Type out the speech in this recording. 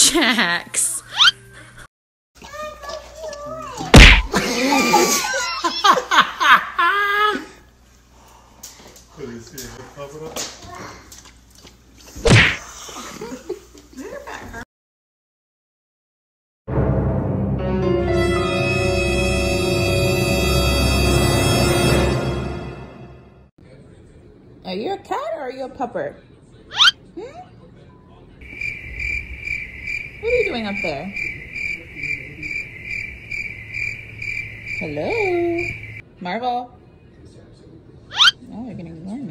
Jax. Are you a cat or are you a pupper? What are you doing up there? Hello? Marvel? Oh, you're gonna ignore me.